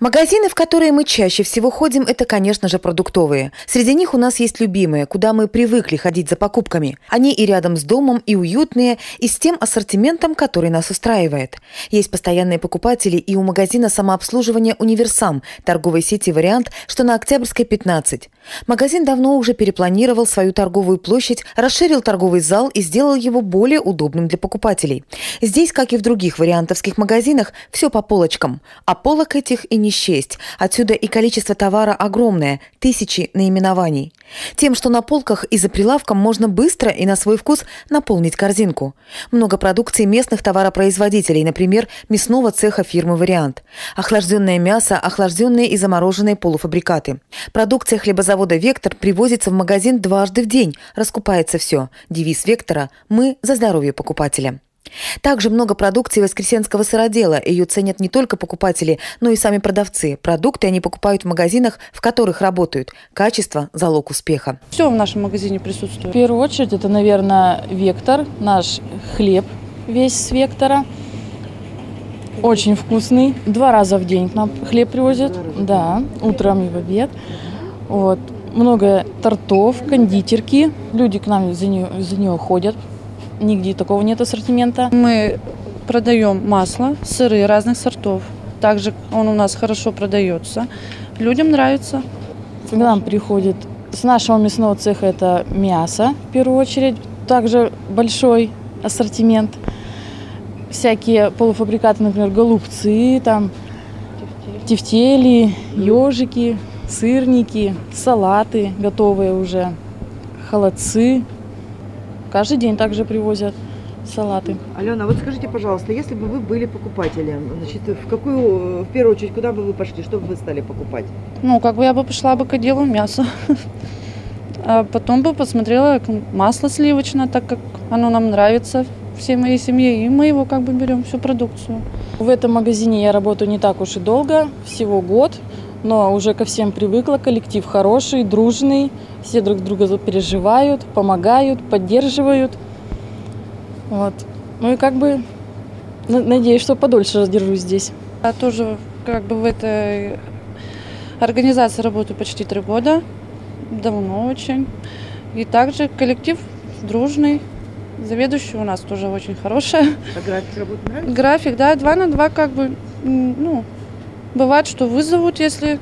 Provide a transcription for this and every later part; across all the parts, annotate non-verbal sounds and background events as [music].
Магазины, в которые мы чаще всего ходим, это, конечно же, продуктовые. Среди них у нас есть любимые, куда мы привыкли ходить за покупками. Они и рядом с домом, и уютные, и с тем ассортиментом, который нас устраивает. Есть постоянные покупатели и у магазина самообслуживания «Универсам», торговой сети «Вариант», что на Октябрьской 15. Магазин давно уже перепланировал свою торговую площадь, расширил торговый зал и сделал его более удобным для покупателей. Здесь, как и в других вариантовских магазинах, все по полочкам. А полок этих и не счесть. Отсюда и количество товара огромное – тысячи наименований. Тем, что на полках и за прилавком можно быстро и на свой вкус наполнить корзинку. Много продукции местных товаропроизводителей, например, мясного цеха фирмы «Вариант». Охлажденное мясо, охлажденные и замороженные полуфабрикаты. Продукция хлебозавода «Вектор» привозится в магазин дважды в день. Раскупается все. Девиз «Вектора» – «Мы за здоровье покупателя». Также много продукции воскресенского сыродела. Ее ценят не только покупатели, но и сами продавцы. Продукты они покупают в магазинах, в которых работают. Качество – залог успеха. Все в нашем магазине присутствует. В первую очередь это, наверное, «Вектор», наш хлеб весь с «Вектора». Очень вкусный. Два раза в день к нам хлеб привозят. Да, утром и в обед. Вот. Много тортов, кондитерки. Люди к нам за нее, за нее ходят, Нигде такого нет ассортимента. Мы продаем масло, сыры разных сортов. Также он у нас хорошо продается. Людям нравится. К нам приходит с нашего мясного цеха это мясо, в первую очередь. Также большой ассортимент. Всякие полуфабрикаты, например, голубцы, там, тефтели, ежики, сырники, салаты готовые уже, холодцы, Каждый день также привозят салаты. Алена, вот скажите, пожалуйста, если бы вы были покупателем, значит, в какую, в первую очередь, куда бы вы пошли, что бы вы стали покупать? Ну, как бы я бы пошла бы к отделу мяса. [laughs] А потом бы посмотрела масло сливочное, так как оно нам нравится всей моей семье, и мы его как бы берем, всю продукцию. В этом магазине я работаю не так уж и долго, всего год но уже ко всем привыкла, коллектив хороший, дружный, все друг друга переживают, помогают, поддерживают. Вот. Ну и как бы надеюсь, что подольше задержусь здесь. Я тоже как бы в этой организации работаю почти три года, давно очень. И также коллектив дружный, заведующий у нас тоже очень хорошая. А график работы нравится? График, да, два на два как бы, ну, Бывает, что вызовут, если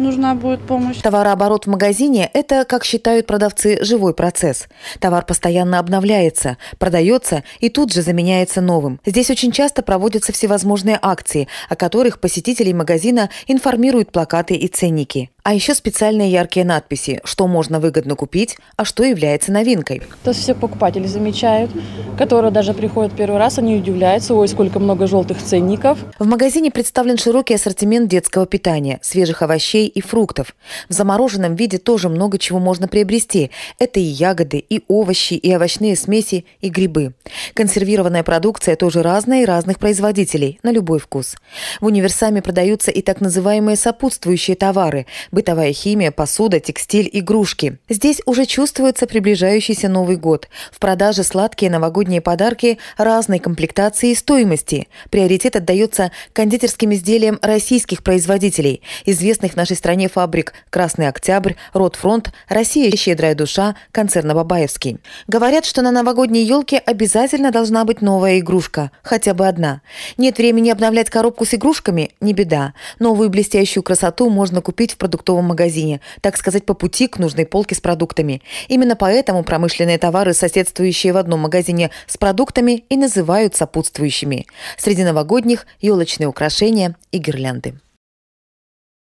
нужна будет помощь. Товарооборот в магазине – это, как считают продавцы, живой процесс. Товар постоянно обновляется, продается и тут же заменяется новым. Здесь очень часто проводятся всевозможные акции, о которых посетителей магазина информируют плакаты и ценники. А еще специальные яркие надписи, что можно выгодно купить, а что является новинкой. То все покупатели замечают, которые даже приходят первый раз, они удивляются, ой, сколько много желтых ценников. В магазине представлен широкий ассортимент детского питания, свежих овощей и фруктов. В замороженном виде тоже много чего можно приобрести. Это и ягоды, и овощи, и овощные смеси, и грибы. Консервированная продукция тоже разная и разных производителей, на любой вкус. В универсаме продаются и так называемые сопутствующие товары – бытовая химия, посуда, текстиль, игрушки. Здесь уже чувствуется приближающийся Новый год. В продаже сладкие новогодние подарки разной комплектации и стоимости. Приоритет отдается кондитерским изделиям российских производителей, известных в нашей стране фабрик «Красный Октябрь», «Ротфронт», «Россия. Щедрая душа», концерна «Бабаевский». Говорят, что на новогодней елке обязательно должна быть новая игрушка, хотя бы одна. Нет времени обновлять коробку с игрушками – не беда. Новую блестящую красоту можно купить в продуктовом продуктовом магазине, так сказать, по пути к нужной полке с продуктами. Именно поэтому промышленные товары, соседствующие в одном магазине с продуктами, и называют сопутствующими. Среди новогодних – елочные украшения и гирлянды.